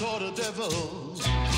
saw the devil.